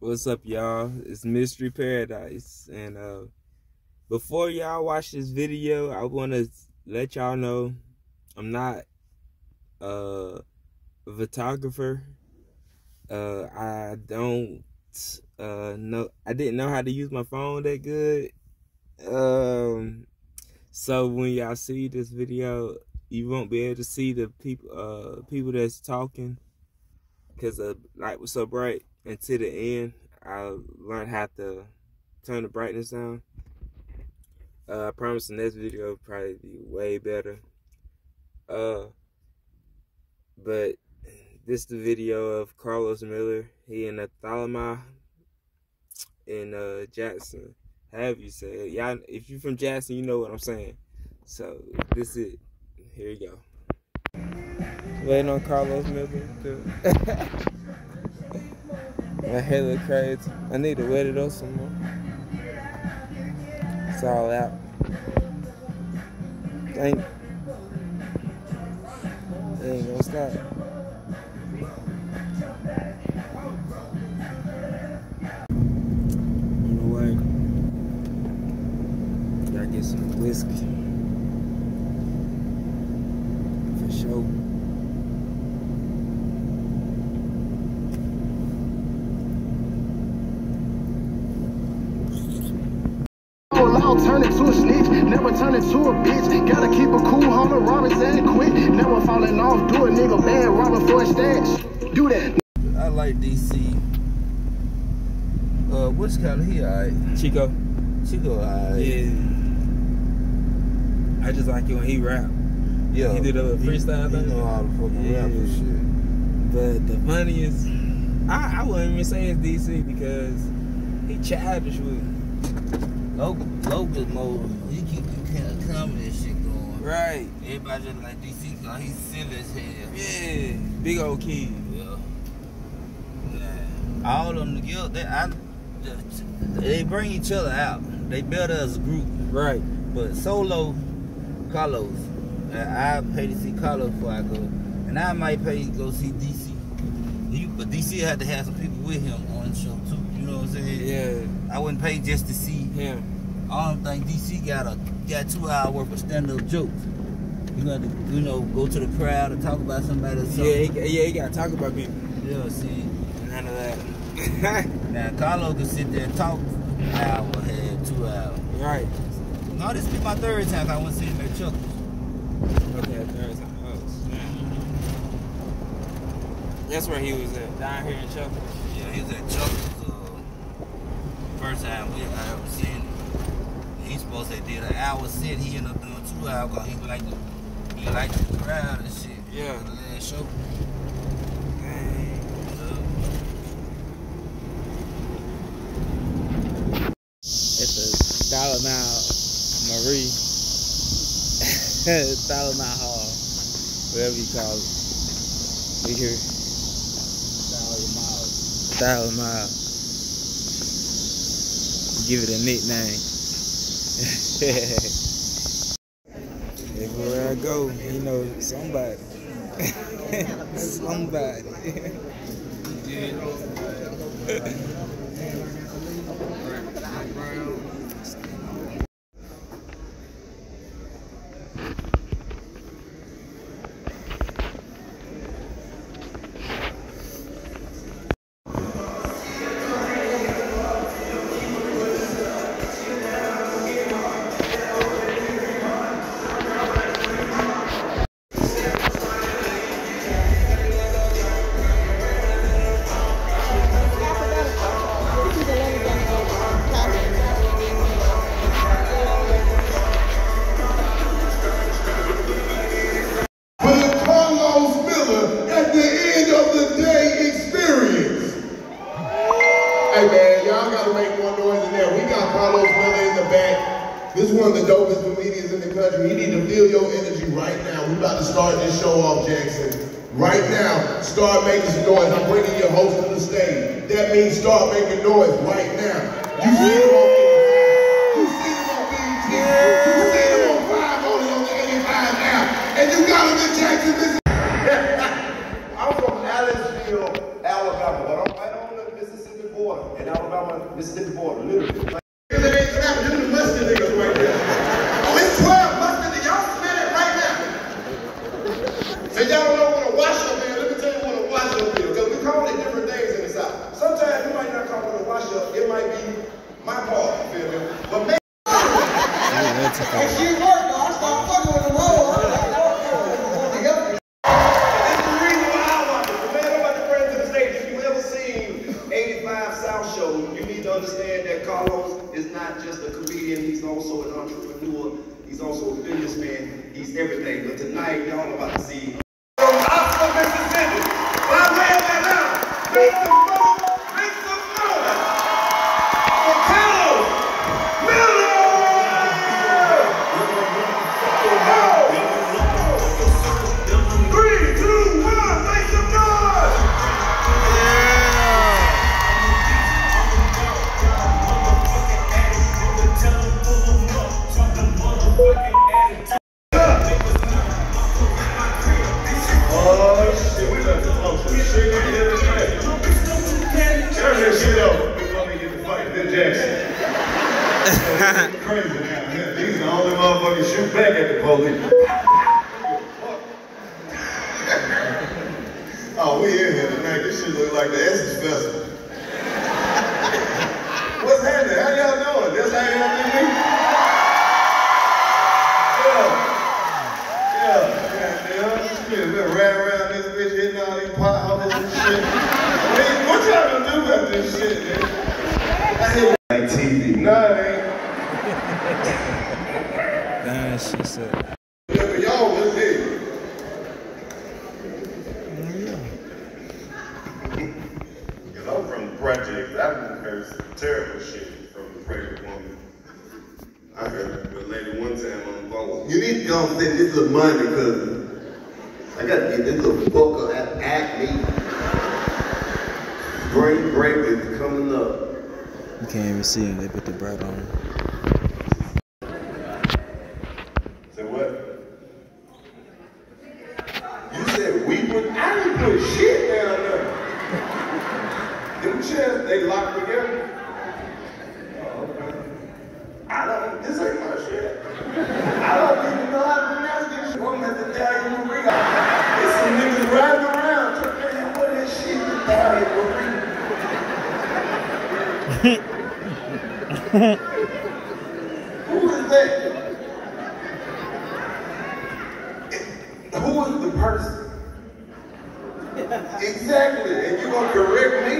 What's up, y'all? It's Mystery Paradise, and uh, before y'all watch this video, I want to let y'all know I'm not uh, a photographer. Uh, I don't uh, know. I didn't know how to use my phone that good. Um, so when y'all see this video, you won't be able to see the people uh people that's talking because the light was so bright until the end i learned how to turn the brightness down. Uh, i promise the next video will probably be way better. Uh but this is the video of Karlous Miller. He in the Thalia Mara in uh jackson. Have you say y'all if you're from jackson you know what i'm saying. So this is it. Here you go. Waiting on Karlous Miller. My hair look crazy. I need to wet it up some more. It's all out. Ain't, ain't gonna stop. On the way. Gotta get some whiskey. Stash. Do that. I like DC. Uh, what's kind of he alright? Chico. Chico alright. Yeah. I just like it when he rap. Yeah. He did a freestyle He, he thing. know how to fucking Yeah. rap and shit. But the funniest, I, I wouldn't even say it's DC because he childish with it. Logan, Logan mode, he keep the kind of comedy shit going. Right. Everybody just like DC, he's silly as hell. Yeah. Big old kid. Yeah. Yeah. All of them together, they, I, they bring each other out. They better as a group. Right. But solo, Karlous, I, I pay to see Karlous before I go, and I might pay to go see DC. He, but DC had to have some people with him on the show too. You know what I'm saying? Yeah. I wouldn't pay just to see. Him. I don't think DC got a got two hour worth of stand up jokes. You got to you know go to the crowd and talk about somebody or something. Yeah, he, yeah, he gotta talk about people. yeah. See, None of that. now Karlous can sit there and talk an hour, had two hours. right. No, this be my third time I went to see him at Chuckles. Okay, there's oh, snap. That's where he was at, down here in Chuckle. Yeah, he was at Chuckles. Uh, first time we I ever seen him. He supposed to did an hour set. He ended up doing two hours because he liked the he liked the crowd and shit. Yeah. The last show. At the Dollar Mile Marie. Dollar Mile Hall. Whatever you call it. We here. Dollar Mile. Dollar Mile. Give it a nickname. Go, you know somebody. somebody. for the dopest comedians in the country. He need to feel your energy right now. We about to start this show off, Jackson. Right now, start making some noise. I'm bringing your host to the stage. That means start making noise right now. You see him on you see him on BET. You see him on 5 only on the 85 now. And you got him in Jackson, Mississippi. I'm from Allenville, Alabama, but I'm right on the Mississippi border. In Alabama, Mississippi border, literally. Because it ain't snapping. Them the mustard niggas right there. Oh, it's 12 mustard and y'all smell it right now. And Crazy now, man. These the only motherfuckers shoot back at the police. Oh, we in here tonight. This shit look like the Essence Festival. What's happening? How y'all doing? That's how y'all do me? Yeah. Yeah. Goddamn. Shit, been riding around this bitch hitting all these potholes and shit. I what y'all gonna do about this shit, man? I hate like TV. No. Damn, she said. Whatever y'all was here. Because I'm from the project. I heard some terrible shit from the pregnant woman. I heard a lady one time on the phone. You need to go and send this little money because I got to get this little fucker at acne. Spring break is coming up. You can't even see him. They put the bread on. him. Say what? You said we put, I didn't put shit down there. Them chairs, they locked together. Oh, okay. I don't, this ain't my shit. I don't even know how to pronounce this shit. I'm at the Italian Maria. There's some niggas riding around trying to figure out what that shit is. Italian Maria. Who is that? Who is the person? exactly, and you gonna correct me?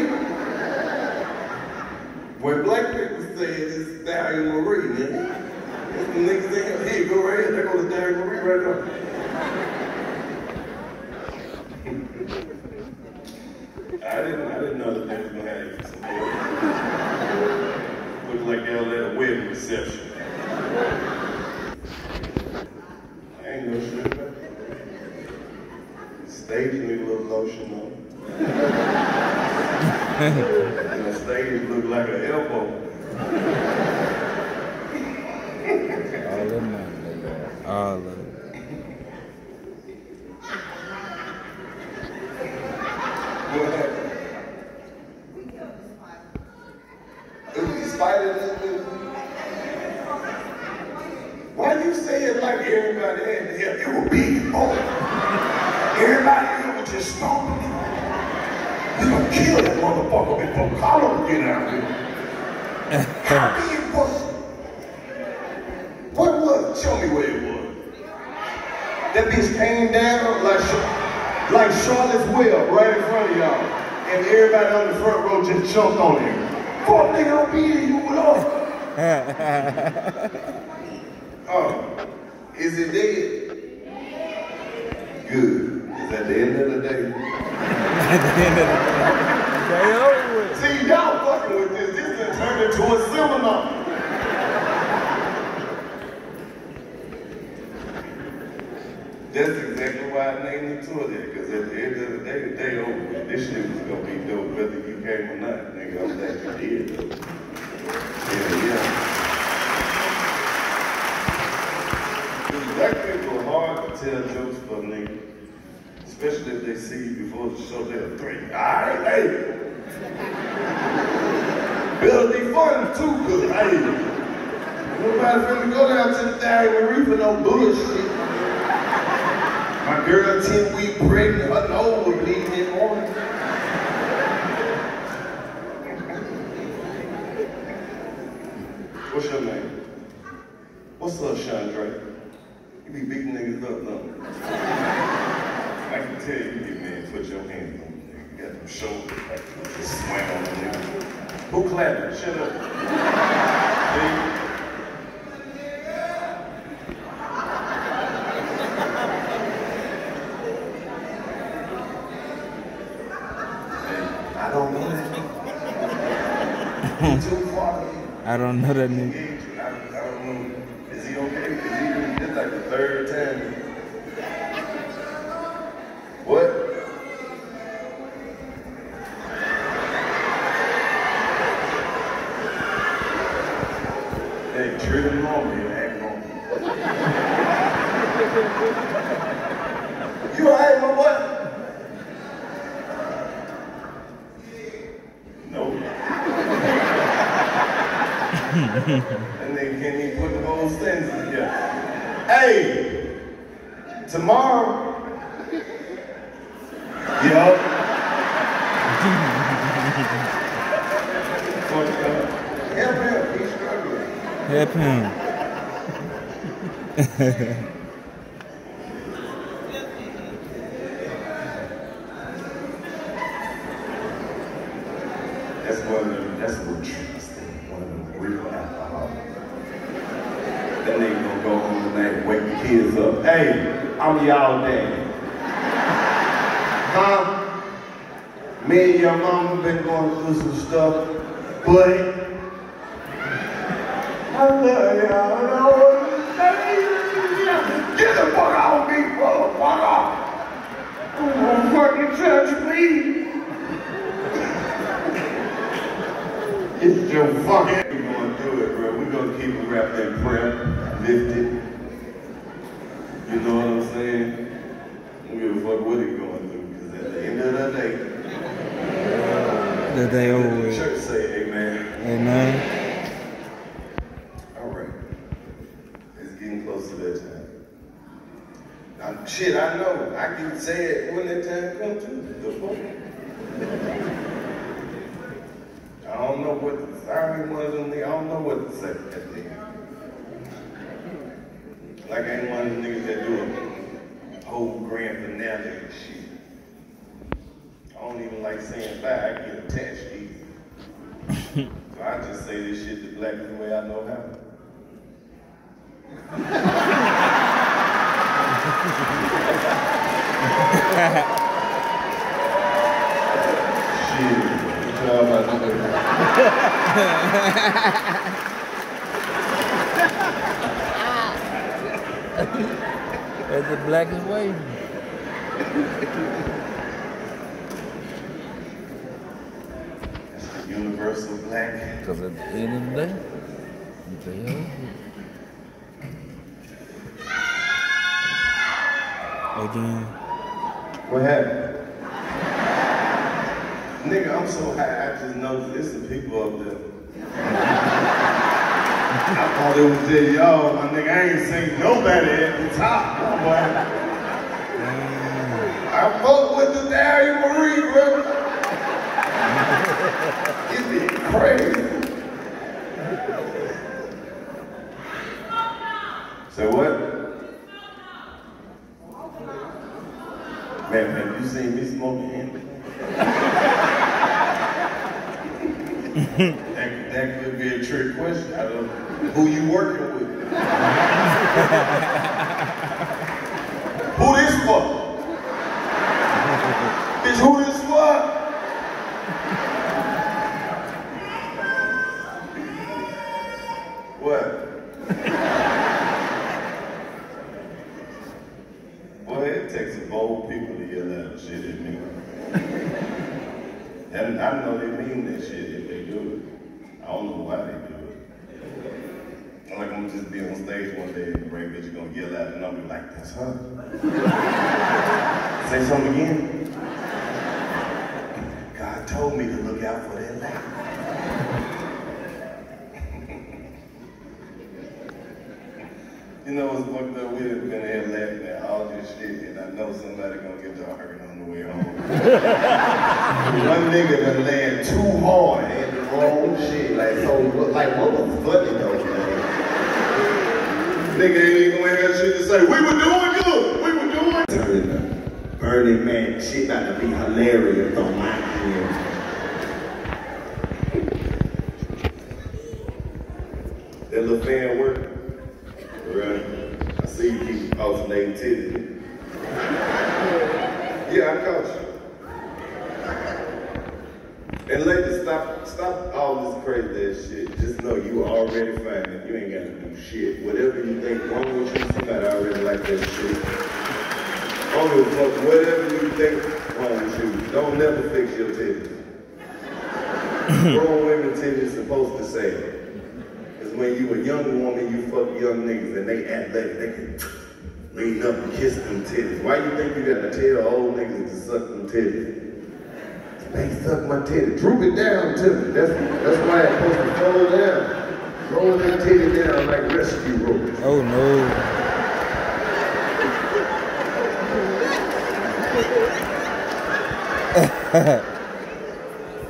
When black people say it's Darian Marie, man. It's the niggas that hey, go right here, there goes Darian Marie right I didn't, I didn't know that they was gonna have some Looked like they were at a wedding reception. I ain't no shit. Stage need a little lotion on. and the stage look like an elbow. All of them. All of them. What happened? It was a spider in this movie. Why you say it like everybody had to help? It was big boy. Everybody here was just stomping. You gonna kill that motherfucker before Carlo get out here. How big was it? What was it? Show me where it was. That bitch came down like Char- like Charlotte's Web right in front of y'all. And everybody on the front row just jumped on him. Fuck nigga don't be here, you would off. Oh, is it dead? Good. Is at the end of the day. At the end of it, See, y'all fucking with this. This is turned into a seminar. That's exactly why I named the tour that, because at the end of the day, the day over with. This shit was gonna be dope whether you came or not. Nigga, I'm glad you did though. Yeah, yeah. Black people are hard to tell jokes for nigga. Especially if they see you before the show, they'll threaten. Alright, hey! Better be Jordan too good. Hey, nobody finna go down to the Dairy Marie for no bullshit. Girl, 10 week pregnant, her nose was bleeding in morning. What's your name? What's up, Chandra? You be beating niggas up, no? I can tell you, big man, put your hands on me. You got them shoulders like you just swing on the nigga. Who clapping? Shut up. See? I don't know that nigga. Too far. I don't know that nigga. Engage. I, I don't know. Is he okay? Is he this like the third time? What? Hey, treat him normal, you act normal. you alright, my boy? No. and they can't even put the whole sentence together. Hey, tomorrow. Yup. Fuck up. Help him, he's struggling. Help him. That's one of them, that's what trust one of them real alcoholics. That nigga gonna go home tonight, wake the kids up. Hey, I'm y'all daddy. Huh? Me and your mama been going through some stuff, but I love y'all and I want to say Get the fuck off me, motherfucker! Fucking touch me. It's your fucking. We're gonna do it, bro. We're gonna keep it wrapped in prayer, lifted. You know what I'm saying? We give a fuck what he going through, because at the end of the day, The day over the with. church say amen. Amen. All right. It's getting close to that time. Shit, I know. I can say it when that time comes. The fuck? I don't know what to I ain't one I don't know what to say at the. Like I ain't one of them niggas that do a whole grand finale and shit. I don't even like saying bye, I get attached easy. so I just say this shit the black the way I know how. Shit, what y'all about to do? As the black is waving. That's the universal black. Because at the end of the day, you say, oh. Again. What happened? Nigga, I'm so high, I just know there's some people up there. I thought it was just y'all, my nigga. I ain't seen nobody at the top, boy. I fuck with the Dairy Marie, bro. it be crazy. So what? Man, have you seen me smoking? That, that could be a trick question. I don't know. Who you working with? who this? told me to look out for that laugh. you know what's fucked up? We done been here laughing at all this shit, and I know somebody gonna get y'all hurt on the way home. One nigga been laying too hard at the wrong shit. Like, so, like, what was funny though, man? Nigga ain't even gonna have shit to say, we were doing good! Burning Man shit about to be hilarious on my end. That little fan work. Right. I see you keep alternating titties. Yeah, I caught you. And ladies, stop stop all this crazy ass shit. Just know you already fine. You ain't gotta do shit. Whatever you think wrong with you, somebody already like that shit. Whatever you think wrong with you. Don't never fix your titties. Grown women titties supposed to say. Cause when you a young woman, you fuck young niggas and they athletic. They can lean up and kiss them titties. Why you think you gotta tell old niggas to suck them titties? They suck my titty. Droop it down to me. That's that's why it's supposed to fall down. Roll that titty down like rescue ropes. Oh no.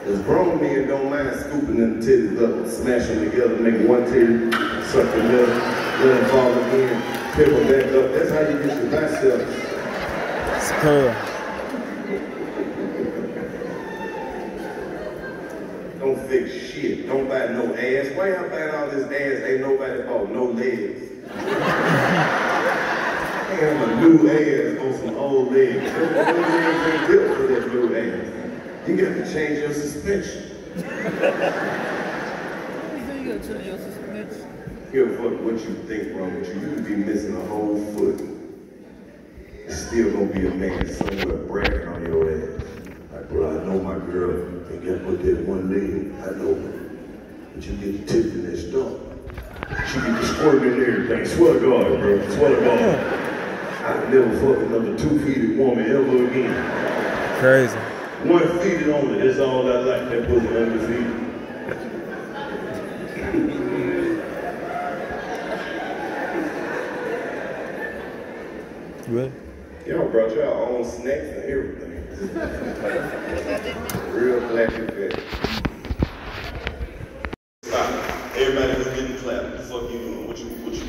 Cause grown men don't mind scooping them titties up smashing them together, make one titty, suck the middle, let them fall again, pick them back up. That's how you get your biceps. It's curl. Don't fix shit. Don't buy no ass. Why y'all buying all this ass? Ain't nobody bought no legs. Damn, a new ass on some old legs. Those old legs ain't built for that new ass. You got to change your suspension. Give a fuck what you think wrong with you. You could be missing a whole foot. It's still gonna be a man somewhere bragging on your ass. Like, bro, I know my girl can get with that one leg. I know her. But you get tipped in that stump. She the squirt and everything. Swear to God, bro. Swear to God. I'd never fuck another two-feeted woman ever again. Crazy. One feet only, that's all I like, that pussy undefeated. Really? Y'all brought y'all own snacks and everything. Real black and fat. Everybody was getting clapped. What fuck you doing? What you, what you?